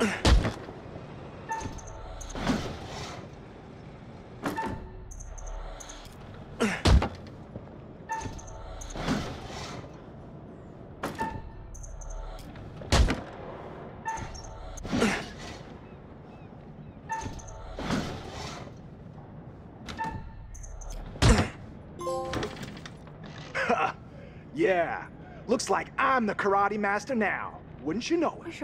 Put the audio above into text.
Yeah, looks like I'm the karate master now. Wouldn't you know it?